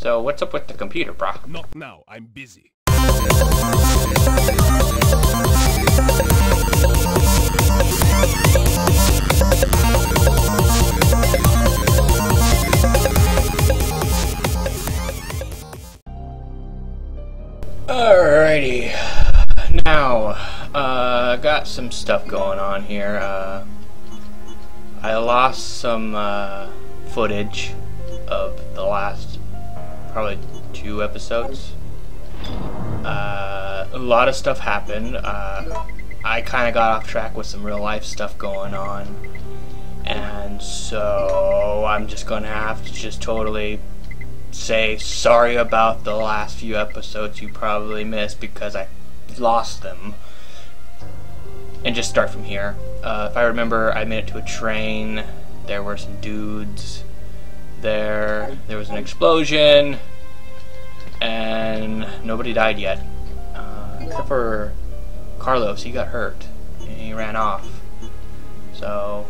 So what's up with the computer, brah? Not now, I'm busy. Alrighty. Now, uh, got some stuff going on here. Uh, I lost some uh, footage of the last probably two episodes. Uh, a lot of stuff happened. Uh, I kind of got off track with some real life stuff going on. And so I'm just going to have to just totally say sorry about the last few episodes you probably missed because I lost them. And just start from here. Uh, if I remember, I made it to a train. There were some dudes there. There was an explosion. And nobody died yet. Uh, except for Carlos. He got hurt. And he ran off. So,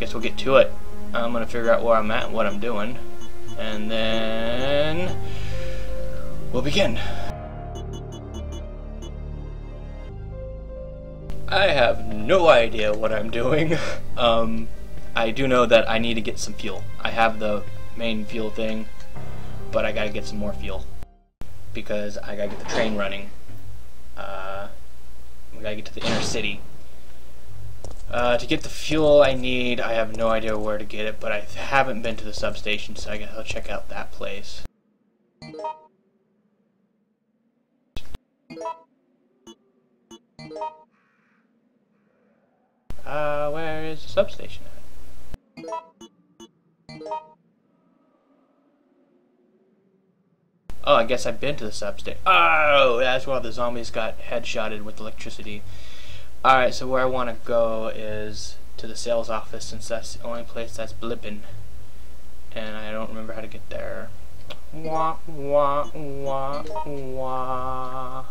guess we'll get to it. I'm to figure out where I'm at and what I'm doing and then we'll begin. I have no idea what I'm doing. um, I do know that I need to get some fuel. Have the main fuel thing, but I gotta get some more fuel because I gotta get the train running. Uh, we gotta get to the inner city. Uh, to get the fuel I need, I have no idea where to get it, but I haven't been to the substation, so I guess I'll check out that place. Uh, where is the substation Oh, I guess I've been to the substation. Oh, that's why the zombies got headshotted with electricity. Alright, so where I want to go is to the sales office since that's the only place that's blipping. And I don't remember how to get there. Wah, wah, wah, wah.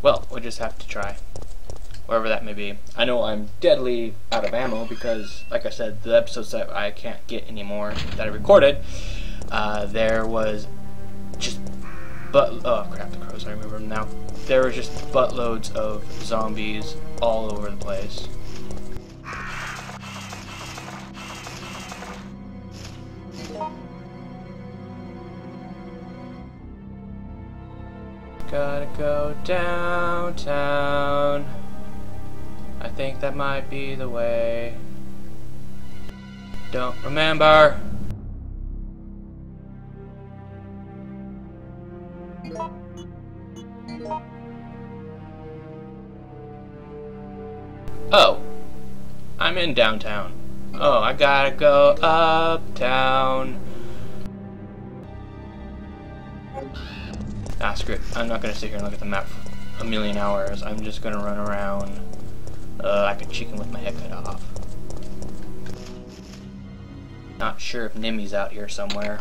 Well, we'll just have to try. Wherever that may be. I know I'm deadly out of ammo because, like I said, the episodes that I can't get anymore that I recorded uh, there was just but oh crap the crows I remember them now. There was just buttloads of zombies all over the place. Gotta go downtown think that might be the way don't remember Oh, I'm in downtown. Oh, I gotta go uptown. Ah, screw it. I'm not gonna sit here and look at the map for a million hours. I'm just gonna run around uh, like a chicken with my head cut off. Not sure if Nimmy's out here somewhere.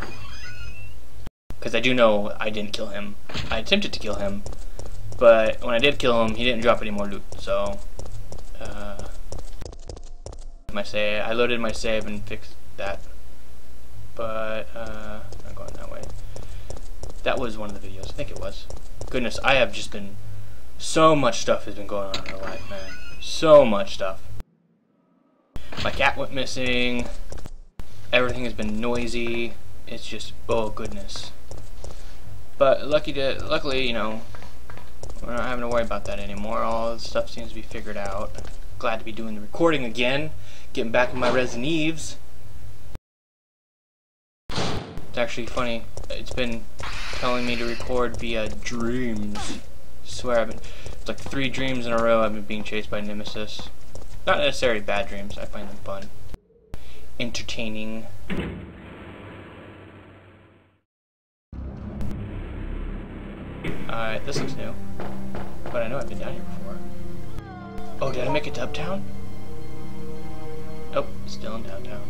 Because I do know I didn't kill him. I attempted to kill him, but when I did kill him, he didn't drop any more loot, so... Uh, my save. I loaded my save and fixed that. But, uh, going that way. That was one of the videos. I think it was. Goodness, I have just been... So much stuff has been going on in my life, man. So much stuff. My cat went missing. Everything has been noisy. It's just, oh goodness. But lucky to, luckily, you know, we're not having to worry about that anymore. All the stuff seems to be figured out. Glad to be doing the recording again. Getting back in my Resident Eves. It's actually funny. It's been telling me to record via dreams. Swear I've been it's like three dreams in a row I've been being chased by Nemesis. Not necessarily bad dreams, I find them fun. Entertaining. Alright, this looks new. But I know I've been down here before. Oh, did I make it to Uptown? Nope, still in downtown.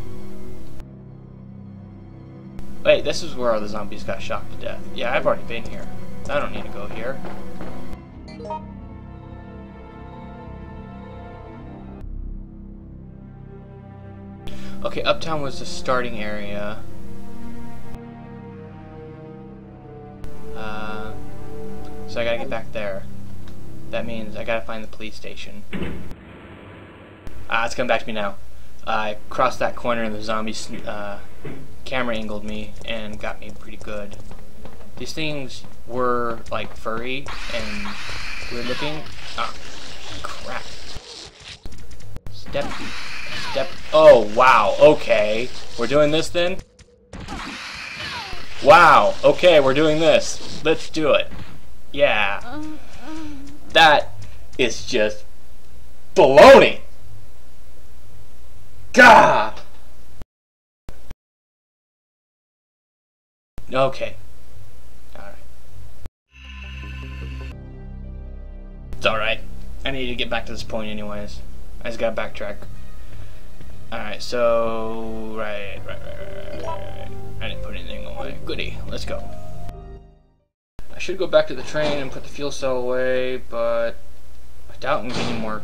Wait, this is where all the zombies got shocked to death. Yeah, I've already been here. I don't need to go here. Okay, Uptown was the starting area. Uh, so I gotta get back there. That means I gotta find the police station. Ah, it's coming back to me now. I crossed that corner and the zombies uh, camera angled me and got me pretty good. These things were like furry and weird looking. Ah, crap. Step, step. Oh, wow. Okay. We're doing this then? Wow. Okay, we're doing this. Let's do it. Yeah. That is just baloney. God. Okay. Alright. I need to get back to this point anyways. I just gotta backtrack. Alright, so... Right, right, right, right, right. I didn't put anything away. Goody. Let's go. I should go back to the train and put the fuel cell away, but I doubt I'm getting more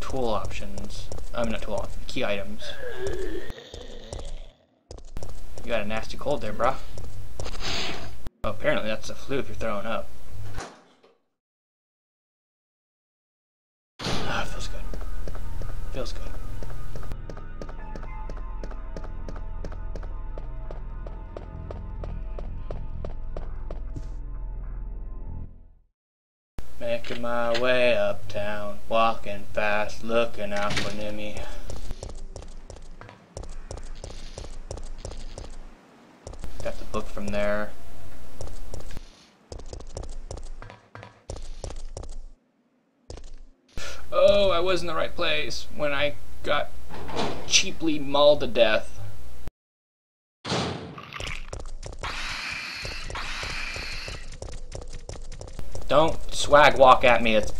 tool options. I mean, not tool, key items. You got a nasty cold there, bruh. Oh, apparently that's the flu if you're throwing up. Oh, I was in the right place when I got cheaply mauled to death. Don't swag walk at me. It's,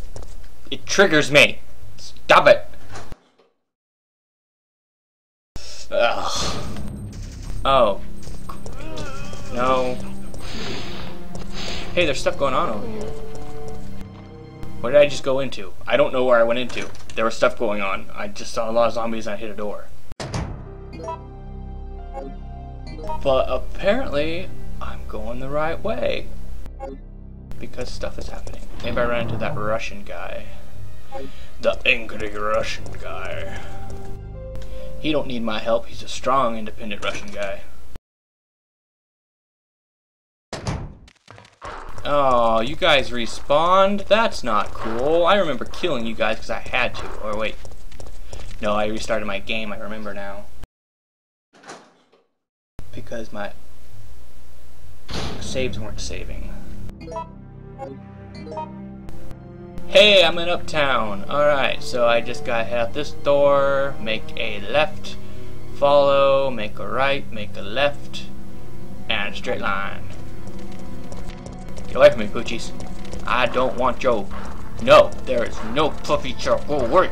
it triggers me. Stop it. Ugh. Oh. No. Hey, there's stuff going on over here. What did I just go into? I don't know where I went into. There was stuff going on. I just saw a lot of zombies and I hit a door. But apparently, I'm going the right way because stuff is happening. Maybe I ran into that Russian guy. The angry Russian guy. He don't need my help. He's a strong, independent Russian guy. Oh, you guys respawned? That's not cool. I remember killing you guys because I had to. Or wait. No, I restarted my game. I remember now. Because my saves weren't saving. Hey, I'm in Uptown. Alright, so I just gotta head out this door, make a left, follow, make a right, make a left, and a straight line. Get away from me, Poochies. I don't want Joe. No, there is no fluffy charcoal work.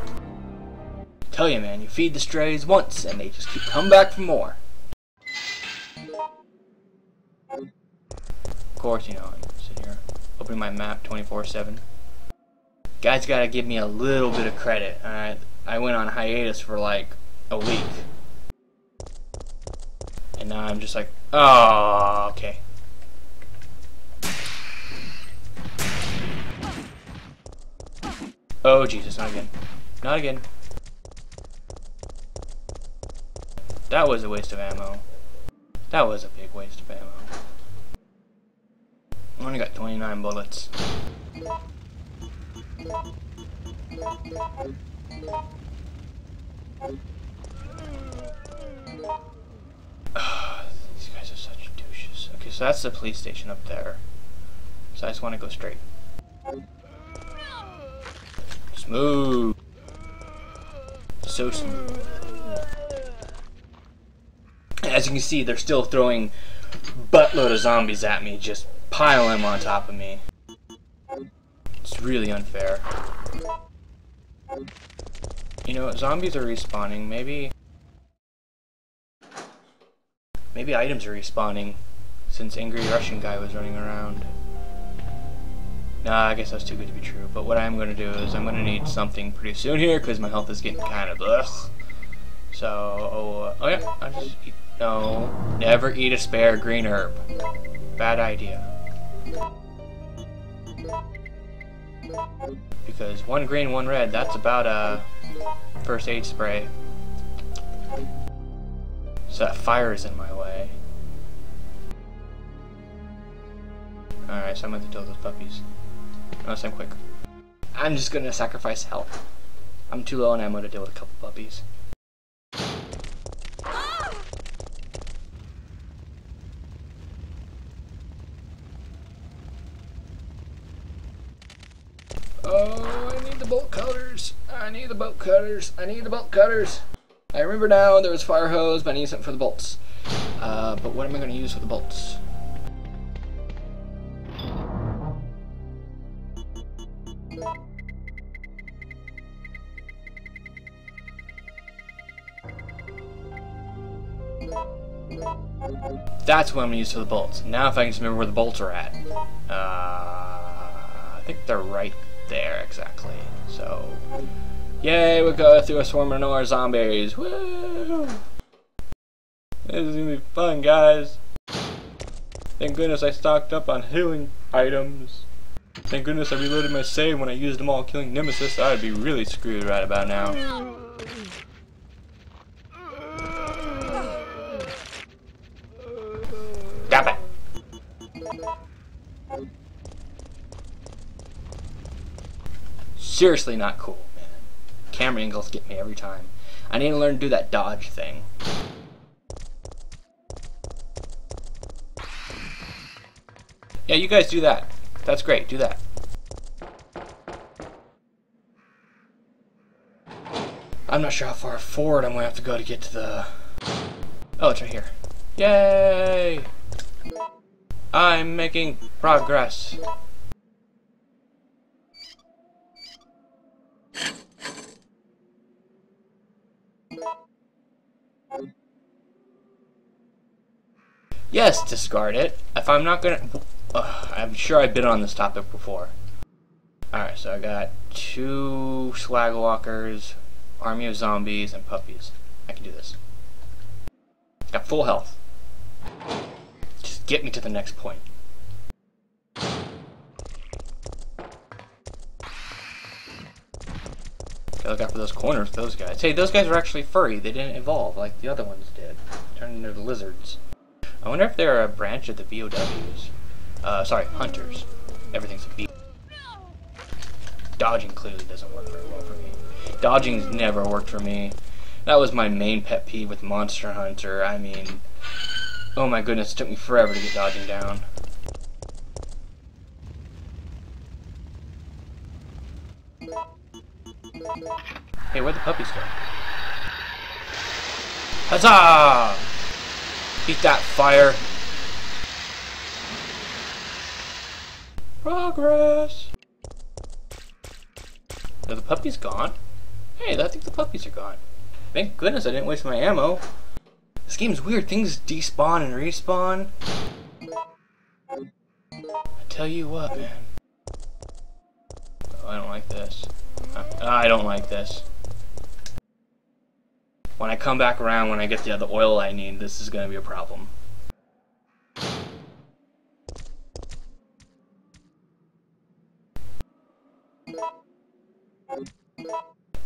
Tell you, man, you feed the strays once, and they just keep coming back for more. Of course, you know, I'm sitting here opening my map 24-7. Guys gotta give me a little bit of credit, alright? I went on hiatus for like a week. And now I'm just like, oh, okay. Oh, Jesus, not again. Not again. That was a waste of ammo. That was a big waste of ammo. I only got 29 bullets. These guys are such douches. Okay, so that's the police station up there. So I just want to go straight. Smooth. So smooth. As you can see, they're still throwing buttload of zombies at me, just pile them on top of me. It's really unfair. You know, zombies are respawning. Maybe... Maybe items are respawning since Angry Russian guy was running around. Nah, I guess that's too good to be true. But what I'm going to do is I'm going to need something pretty soon here because my health is getting kind of ugh. So, oh, oh yeah, I just eat, no, never eat a spare green herb. Bad idea. Because one green, one red, that's about a first aid spray. So that fire is in my way. Alright, so I'm going to deal with those puppies. Unless I'm quick. I'm just to sacrifice health. I'm too low and I'm going to deal with a couple puppies. Oh, I need the bolt cutters. I need the bolt cutters. I need the bolt cutters. I remember now there was fire hose, but I need something for the bolts. Uh, but what am I going to use for the bolts? That's what I'm going to use for the bolts. Now if I can just remember where the bolts are at. Uh, I think they're right there, exactly. So, yay, we go through a swarm of more zombies. Woo! This is going to be fun, guys. Thank goodness I stocked up on healing items. Thank goodness I reloaded my save when I used them all killing Nemesis. I'd be really screwed right about now. Seriously not cool, man. Camera angles get me every time. I need to learn to do that dodge thing. Yeah, you guys do that. That's great. Do that. I'm not sure how far forward I'm to have to go to get to the... Oh, it's right here. Yay! I'm making progress. Yes, discard it. If I'm not gonna... I'm sure I've been on this topic before. Alright, so I got two Slagwalkers, army of zombies, and puppies. I can do this. Got full health. Just get me to the next point. Gotta look out for those corners, those guys. Hey, those guys are actually furry. They didn't evolve like the other ones did. Turned into lizards. I wonder if they're a branch of the B.O.W.s. Uh, sorry, hunters. Everything's a B. Dodging clearly doesn't work very well for me. Dodging's never worked for me. That was my main pet peeve with Monster Hunter. I mean, oh my goodness, it took me forever to get dodging down. Hey, where'd the puppies go? Huzzah! Eat that fire. Progress. Are the puppies gone? Hey, I think the puppies are gone. Thank goodness I didn't waste my ammo. This game's weird. Things despawn and respawn. I tell you what, man. Oh, I don't like this. I don't like this when I come back around, when I get the other oil I need, this is going to be a problem.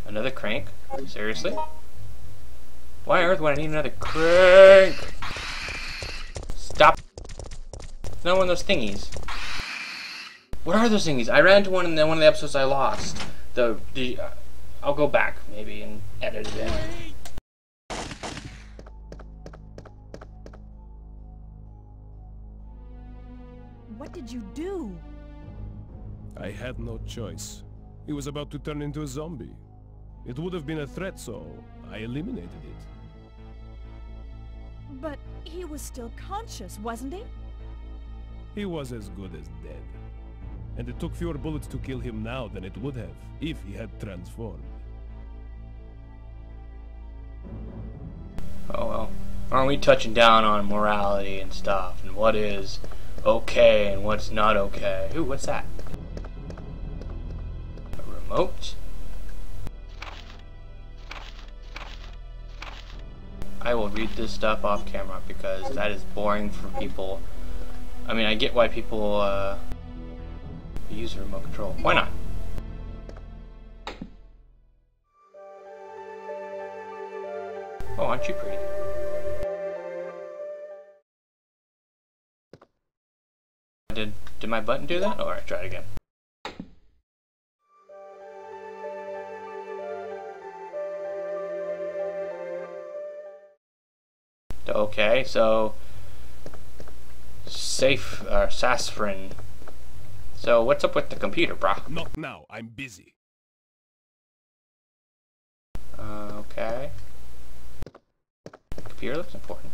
Another crank? Seriously? Why on earth would I need another crank? Stop. No one of those thingies. What are those thingies? I ran into one in the, one of the episodes I lost. The, the uh, I'll go back maybe and edit it in. No choice. He was about to turn into a zombie. It would have been a threat, so I eliminated it. But he was still conscious, wasn't he? He was as good as dead. And it took fewer bullets to kill him now than it would have if he had transformed. Oh well. Aren't we touching down on morality and stuff and what is okay and what's not okay. Ooh, what's that? Remote? I will read this stuff off camera because that is boring for people. I mean, I get why people uh, use a remote control. Why not? Oh, aren't you pretty? Did did my button do that? Alright, try it again. Okay, so safe uh, sassafras. So what's up with the computer, brah? Not now, I'm busy. Uh, okay. Computer looks important.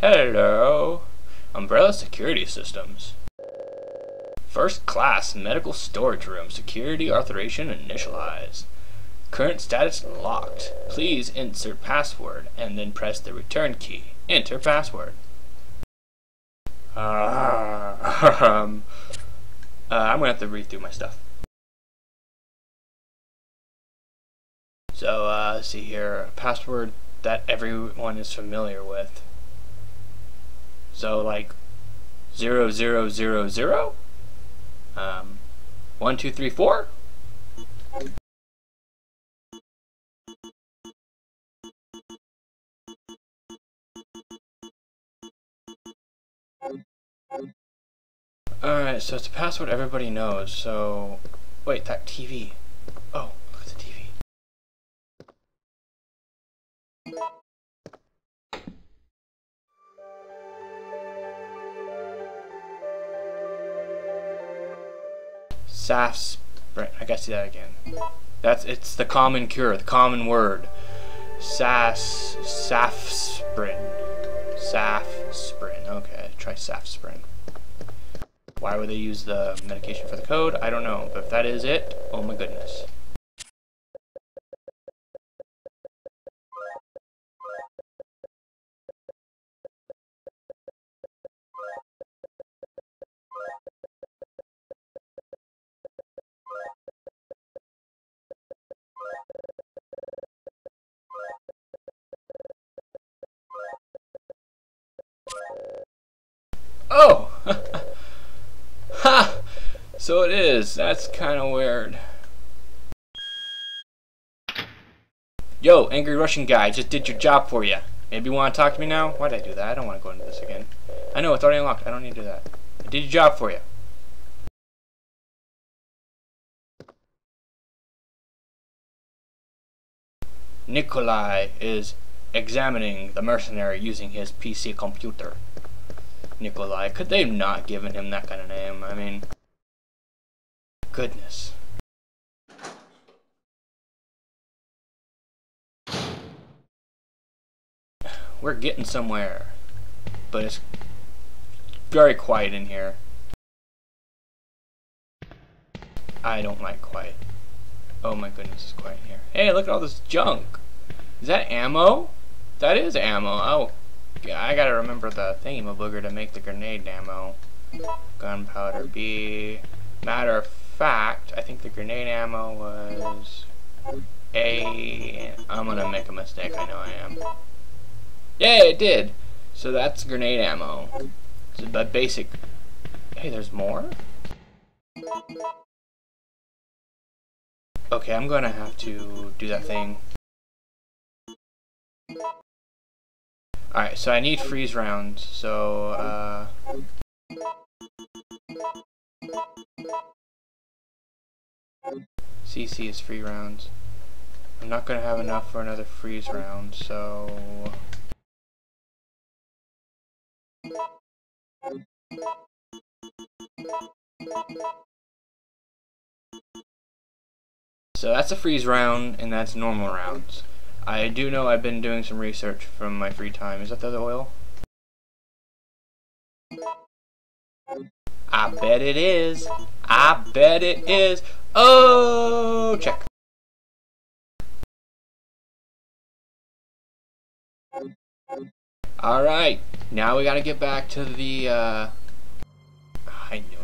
Hello, Umbrella Security Systems. First class medical storage room. Security authorization initialized. Current status locked. Please insert password and then press the return key. Enter password. Uh, um, uh, I'm gonna have to read through my stuff. So, uh, see here, password that everyone is familiar with. So, like, zero zero zero zero, um, one two three four. Alright, so it's a password everybody knows, so... Wait, that TV. Oh, look at the TV. SAFs... I gotta see that again. That's, it's the common cure, the common word. SAS... Safsprin. Safsprin. Okay, try Safsprin. Why would they use the medication for the code? I don't know. But if that is it, oh my goodness. Oh! Ha! So it is. That's kind of weird. Yo, angry Russian guy, just did your job for you. Maybe you want to talk to me now? Why'd I do that? I don't want to go into this again. I know, it's already unlocked. I don't need to do that. I did your job for you. Nikolai is examining the mercenary using his PC computer. Nikolai. Could they have not given him that kind of name? I mean, goodness. We're getting somewhere, but it's very quiet in here. I don't like quiet. Oh my goodness, it's quiet in here. Hey, look at all this junk. Is that ammo? That is ammo. Oh, I gotta remember the thingy-mabooger to make the grenade ammo. Gunpowder B. Matter of fact, I think the grenade ammo was A. I'm gonna make a mistake, I know I am. Yeah, it did! So that's grenade ammo. It's a basic. Hey, there's more? Okay, I'm gonna have to do that thing. Alright, so I need freeze rounds, so, uh... CC is free rounds. I'm not gonna have enough for another freeze round, so... So that's a freeze round, and that's normal rounds. I do know I've been doing some research from my free time. Is that the other oil? I bet it is. I bet it is. Oh, check. Alright, now we gotta get back to the, uh... I knew